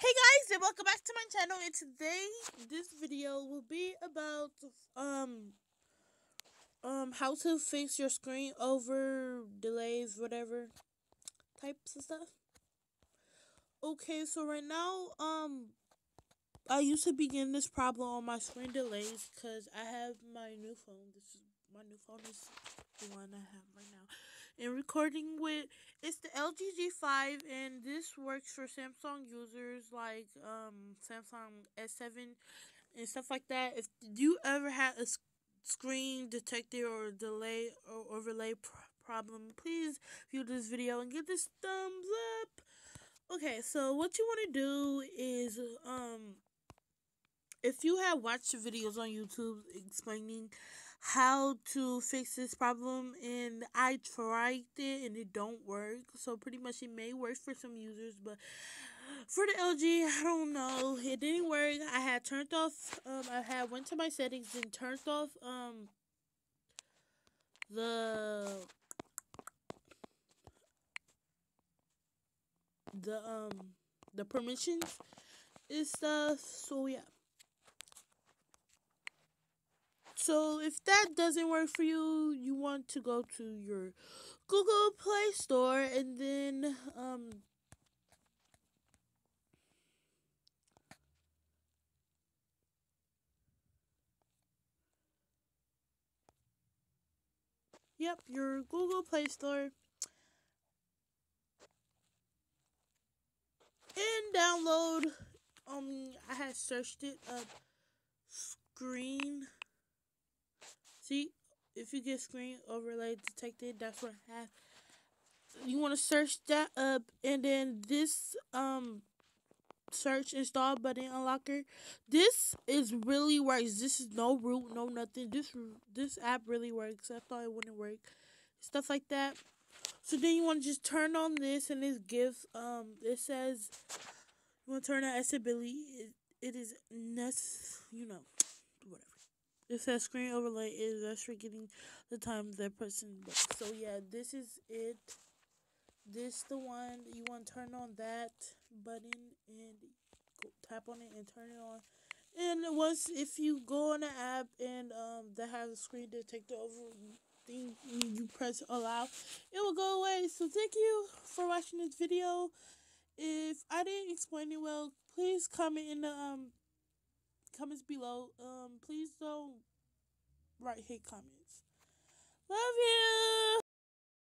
Hey guys and welcome back to my channel and today this video will be about um um how to fix your screen over delays whatever types of stuff. Okay, so right now um I used to begin this problem on my screen delays because I have my new phone. This is my new phone is the one I have right now and recording with it's the LG G5 and this works for Samsung users like um Samsung S7 and stuff like that. If you ever had a screen detector or delay or overlay pr problem, please view this video and give this thumbs up. Okay, so what you want to do is um if you have watched videos on YouTube explaining how to fix this problem and I tried it and it don't work. So pretty much it may work for some users, but for the LG, I don't know. It didn't work. I had turned off um I had went to my settings and turned off um the the um the permissions and stuff. So yeah. So if that doesn't work for you, you want to go to your Google Play Store and then um Yep, your Google Play Store. And download um I had searched it up screen See, if you get screen overlay detected, that's what I have. You want to search that up, and then this um search install button unlocker. This is really works. This is no root, no nothing. This this app really works. I thought it wouldn't work. Stuff like that. So then you want to just turn on this, and this gives um it says you want to turn on accessibility. It, it is necessary, you know. It says screen overlay is forgetting the time that person So yeah, this is it. This the one you want to turn on that button and tap on it and turn it on. And once if you go on the app and um that has a screen detector over thing you press allow, it will go away. So thank you for watching this video. If I didn't explain it well, please comment in the um comments below. Um, please don't write hate comments. Love you.